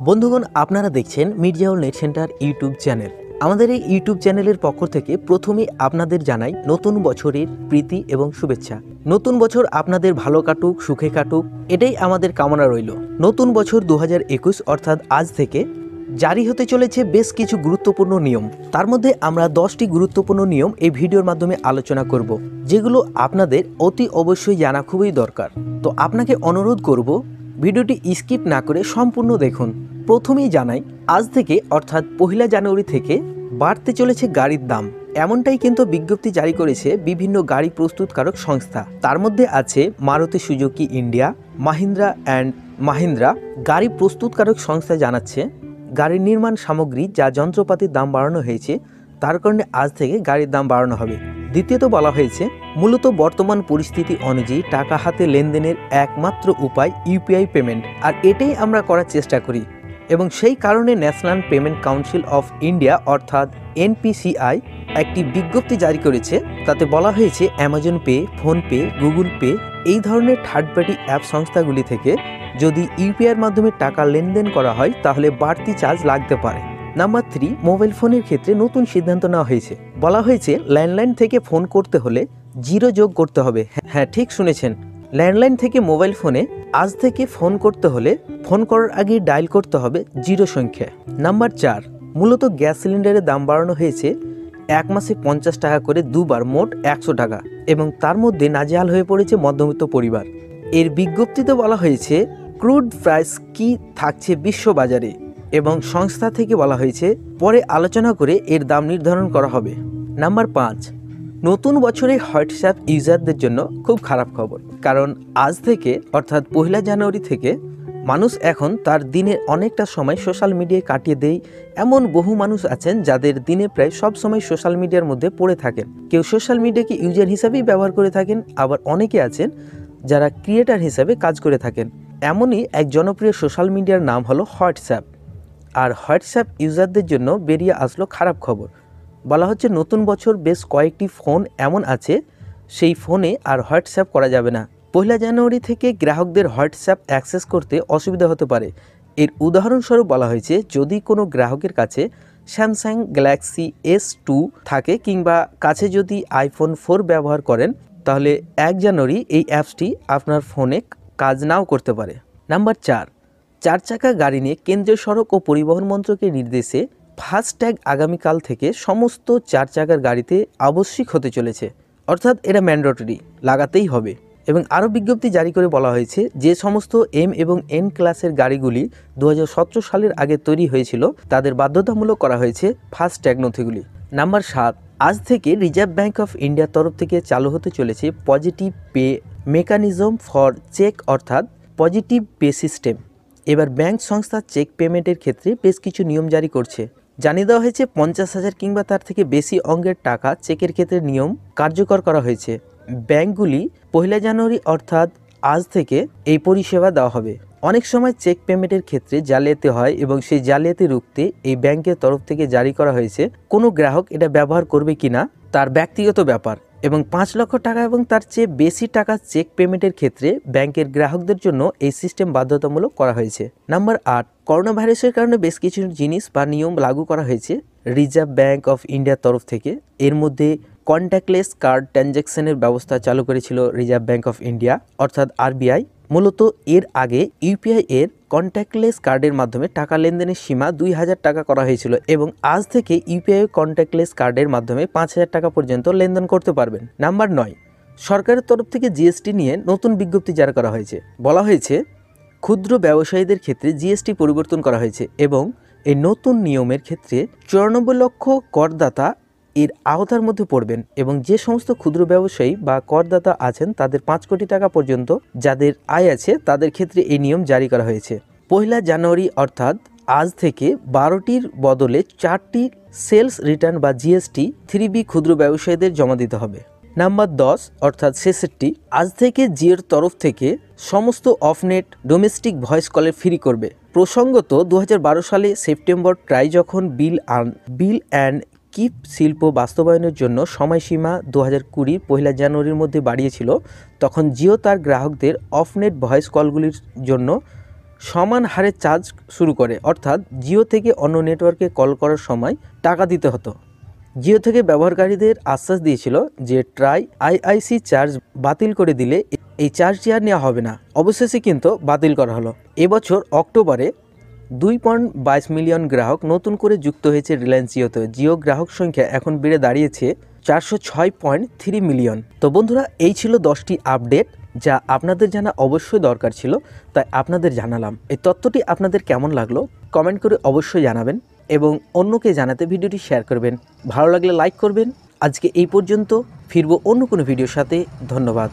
বন্ধুগণ, আপনারা দেখছেন Mirzaul net centre YouTube channel. আমাদের এই ইউটিউব চ্যানেলের পক্ষ থেকে প্রথমেই আপনাদের জানাই নতুন বছরের প্রীতি এবং শুভেচ্ছা। নতুন বছর আপনাদের ভালো কাটুক, সুখে কাটুক, এটাই আমাদের কামনা রইল। নতুন বছর দু হাজার একুশ, অর্থাৎ আজ থেকে জারি হতে চলেছে বেশ কিছু গুরুত্বপূর্ণ নিয়ম। তার মধ্যে আমরা দশটি গুরুত্বপূর্ণ নিয়ম এই ভিডিওর মাধ্যমে আলোচনা করব, যেগুলো আপনাদের অতি অবশ্যই জানা খুবই দরকার। তো আপনাকে অনুরোধ করব ভিডিওটি স্কিপ না করে সম্পূর্ণ দেখুন। প্রথমেই জানাই, আজ থেকে, অর্থাৎ পহিলা জানুয়ারি থেকে, বাড়তে চলেছে গাড়ির দাম। এমনটাই কিন্তু বিজ্ঞপ্তি জারি করেছে বিভিন্ন গাড়ি প্রস্তুতকারক সংস্থা। তার মধ্যে আছে Maruti Suzuki India, Mahindra and Mahindra. গাড়ি প্রস্তুতকারক সংস্থা জানাচ্ছে, গাড়ির নির্মাণ সামগ্রী যা যন্ত্রপাতির দাম বাড়ানো হয়েছে তার কারণে আজ থেকে গাড়ির দাম বাড়ানো হবে। দ্বিতীয়ত বলা হয়েছে, মূলত বর্তমান পরিস্থিতি অনুযায়ী টাকা হাতে লেনদেনের একমাত্র উপায় ইউপিআই পেমেন্ট, আর এটাই আমরা করার চেষ্টা করি। এবং সেই কারণে National Payment Council of India, অর্থাৎ এনপিসিআই একটি বিজ্ঞপ্তি জারি করেছে। তাতে বলা হয়েছে, Amazon Pay, PhonePe, Google Pay এই ধরনের থার্ড পার্টি অ্যাপ সংস্থাগুলি থেকে যদি ইউপিআইয়ের মাধ্যমে টাকা লেনদেন করা হয়, তাহলে বাড়তি চার্জ লাগতে পারে। নাম্বার থ্রি মোবাইল ফোনের ক্ষেত্রে নতুন সিদ্ধান্ত নেওয়া হয়েছে। বলা হয়েছে ল্যান্ডলাইন থেকে ফোন করতে হলে জিরো যোগ করতে হবে। হ্যাঁ ঠিক শুনেছেন। ল্যান্ডলাইন থেকে মোবাইল ফোনে আজ থেকে ফোন করতে হলে ফোন করার আগে ডায়াল করতে হবে জিরো সংখ্যা নাম্বার চার, মূলত গ্যাস সিলিন্ডারের দাম বাড়ানো হয়েছে এক মাসে পঞ্চাশ টাকা করে দুবার, মোট একশো টাকা এবং তার মধ্যে নাজেহাল হয়ে পড়েছে মধ্যবিত্ত পরিবার। এর বিজ্ঞপ্তিতে বলা হয়েছে ক্রুড প্রাইস কি থাকছে বিশ্ববাজারে? এবং সংস্থা থেকে বলা হয়েছে, পরে আলোচনা করে এর দাম নির্ধারণ করা হবে। নাম্বার পাঁচ, নতুন বছরে হোয়াটসঅ্যাপ ইউজারদের জন্য খুব খারাপ খবর। কারণ আজ থেকে, অর্থাৎ পহিলা জানুয়ারি থেকে, মানুষ এখন তার দিনের অনেকটা সময় সোশ্যাল মিডিয়ায় কাটিয়ে দেয়। এমন বহু মানুষ আছেন যাদের দিনে প্রায় সব সময় সোশ্যাল মিডিয়ার মধ্যে পড়ে থাকেন। কেউ সোশ্যাল মিডিয়াকে ইউজার হিসাবেই ব্যবহার করে থাকেন, আবার অনেকে আছেন যারা ক্রিয়েটার হিসাবে কাজ করে থাকেন। এমনই এক জনপ্রিয় সোশ্যাল মিডিয়ার নাম হলো হোয়াটসঅ্যাপ। আর হোয়াটসঅ্যাপ ইউজারদের জন্য বেরিয়ে আসলো খারাপ খবর। বলা হচ্ছে নতুন বছর বেশ কয়েকটি ফোন এমন আছে, সেই ফোনে আর হোয়াটসঅ্যাপ করা যাবে না। পয়লা জানুয়ারি থেকে গ্রাহকদের হোয়াটসঅ্যাপ অ্যাক্সেস করতে অসুবিধা হতে পারে। এর উদাহরণস্বরূপ বলা হয়েছে, যদি কোনো গ্রাহকের কাছে স্যামসাং গ্যালাক্সি এস টু থাকে কিংবা কাছে যদি আইফোন ফোর ব্যবহার করেন, তাহলে এক জানুয়ারি এই অ্যাপসটি আপনার ফোনে কাজ নাও করতে পারে। নাম্বার চার চার চাকা গাড়ি নিয়ে কেন্দ্রীয় সড়ক ও পরিবহন মন্ত্রকের নির্দেশে ফাস্ট্যাগ আগামীকাল থেকে সমস্ত চার চাকার গাড়িতে আবশ্যিক হতে চলেছে। অর্থাৎ এটা ম্যান্ডেটরি, লাগাতেই হবে। এবং আরও বিজ্ঞপ্তি জারি করে বলা হয়েছে যে সমস্ত এম এবং এন ক্লাসের গাড়িগুলি দু হাজার সতেরো সালের আগে তৈরি হয়েছিল, তাদের বাধ্যতামূলক করা হয়েছে ফাস্ট ট্যাগ নথিগুলি। নাম্বার সাত, আজ থেকে রিজার্ভ ব্যাঙ্ক অফ ইন্ডিয়ার তরফ থেকে চালু হতে চলেছে positive pay mechanism for cheque, অর্থাৎ পজিটিভ পে সিস্টেম। এবার ব্যাংক সংস্থা চেক পেমেন্টের ক্ষেত্রে বেশ কিছু নিয়ম জারি করছে। জানিয়ে দেওয়া হয়েছে, পঞ্চাশ হাজার কিংবা তার থেকে বেশি অঙ্কের টাকা চেকের ক্ষেত্রে নিয়ম কার্যকর করা হয়েছে। ব্যাংকগুলি পয়লা জানুয়ারি অর্থাৎ আজ থেকে এই পরিষেবা দেওয়া হবে। অনেক সময় চেক পেমেন্টের ক্ষেত্রে জালিয়াতি হয় এবং সেই জালিয়াতি রুখতে এই ব্যাংকের তরফ থেকে জারি করা হয়েছে। কোনো গ্রাহক এটা ব্যবহার করবে কিনা, তার ব্যক্তিগত ব্যাপার। এবং পাঁচ লক্ষ টাকা এবং তার চেয়ে বেশি টাকা চেক পেমেন্টের ক্ষেত্রে ব্যাংকের গ্রাহকদের জন্য এই সিস্টেম বাধ্যতামূলক করা হয়েছে। নাম্বার আট করোনা ভাইরাসের কারণে বেশ কিছু জিনিস বা নিয়ম লাগু করা হয়েছে রিজার্ভ ব্যাংক অফ ইন্ডিয়ার তরফ থেকে। এর মধ্যে কন্ট্যাক্টলেস কার্ড ট্রানজ্যাকশনের ব্যবস্থা চালু করেছিল রিজার্ভ ব্যাংক অফ ইন্ডিয়া, অর্থাৎ আরবিআই মূলত এর আগে ইউপিআই এর কন্ট্যাক্টলেস কার্ডের মাধ্যমে টাকা লেনদেনের সীমা দুই হাজার টাকা করা হয়েছিল এবং আজ থেকে ইউপিআই কন্ট্যাক্টলেস কার্ডের মাধ্যমে পাঁচ হাজার টাকা পর্যন্ত লেনদেন করতে পারবেন। নাম্বার নয়, সরকারের তরফ থেকে জিএসটি নিয়ে নতুন বিজ্ঞপ্তি জারি করা হয়েছে। বলা হয়েছে, ক্ষুদ্র ব্যবসায়ীদের ক্ষেত্রে জিএসটি পরিবর্তন করা হয়েছে এবং এই নতুন নিয়মের ক্ষেত্রে চুরানব্বই লক্ষ করদাতা এর আওতার মধ্যে পড়বেন এবং যে সমস্ত ক্ষুদ্র ব্যবসায়ী বা করদাতা আছেন, তাদের পাঁচ কোটি টাকা পর্যন্ত যাদের আয় আছে, তাদের ক্ষেত্রে এই নিয়ম জারি করা হয়েছে। পহিলা জানুয়ারি অর্থাৎ আজ থেকে বারোটির বদলে চারটি সেলস রিটার্ন বা জিএসটি থ্রি বি ক্ষুদ্র ব্যবসায়ীদের জমা দিতে হবে। নাম্বার দশ, অর্থাৎ ছেষট্টি, আজ থেকে জিওর তরফ থেকে সমস্ত অফনেট ডোমেস্টিক ভয়েস কলের ফ্রি করবে। প্রসঙ্গত দু হাজার বারো সালে সেপ্টেম্বর ট্রাই যখন বিল আন, বিল অ্যান্ড কিপ শিল্প বাস্তবায়নের জন্য সময়সীমা দু হাজার কুড়ির পয়লা জানুয়ারির মধ্যে বাড়িয়েছিল, তখন জিও তার গ্রাহকদের অফনেট ভয়েস কলগুলির জন্য সমান হারে চার্জ শুরু করে। অর্থাৎ জিও থেকে অন্য নেটওয়ার্কে কল করার সময় টাকা দিতে হতো। জিও থেকে ব্যবহারকারীদের আশ্বাস দিয়েছিল যে ট্রাই আইআইসি চার্জ বাতিল করে দিলে এই চার্জটি আর নেওয়া হবে না। অবশেষে কিন্তু বাতিল করা হলো। এবছর অক্টোবরে দুই পয়েন্ট বাইশ মিলিয়ন গ্রাহক নতুন করে যুক্ত হয়েছে রিলায়েন্স জিওতে। জিও গ্রাহক সংখ্যা এখন বেড়ে দাঁড়িয়েছে চারশো ছয় পয়েন্ট থ্রি মিলিয়ন। তো বন্ধুরা, এই ছিল দশটি আপডেট যা আপনাদের জানা অবশ্যই দরকার ছিল, তাই আপনাদের জানালাম। এই তথ্যটি আপনাদের কেমন লাগল কমেন্ট করে অবশ্যই জানাবেন এবং অন্যকে জানাতে ভিডিওটি শেয়ার করবেন। ভালো লাগলে লাইক করবেন। আজকে এই পর্যন্ত, ফিরবো অন্য কোনো ভিডিওর সাথে। ধন্যবাদ।